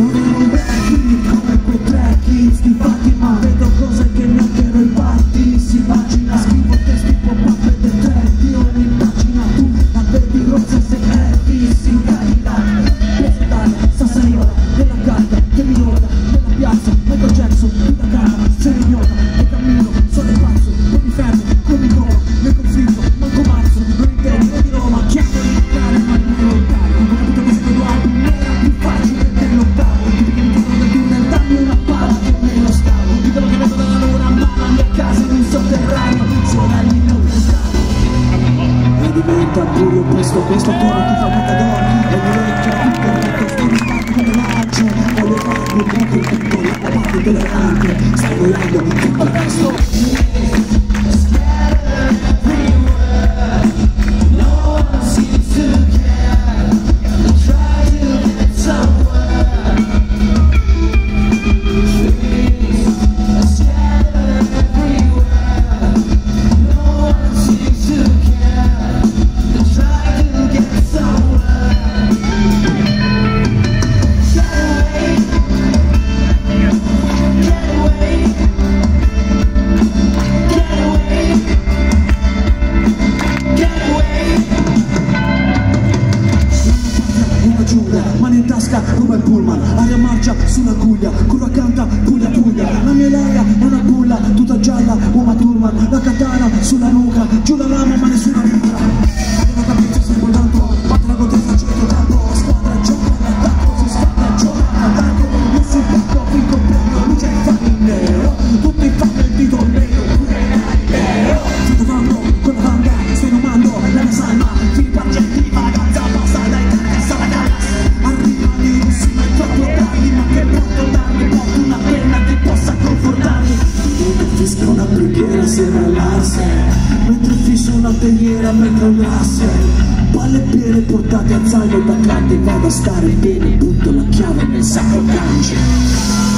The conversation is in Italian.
We're back, keep coming with that, keep Questo toro ti fa matadori e mi legge tutto il tempo sto stacco di laccio Voglio farlo proprio tutto la parte della anche Stai volando tutto il resto fresca come il pullman. Aria marcia sulla guglia curva canta puglia puglia la mia lei è una pulla tutta gialla uomo turman la katana sulla nuca una teniera metrolassia Palle piene portate a zaino da canti Vado a stare bene, butto la chiave nel sacro cance